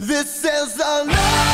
This is the night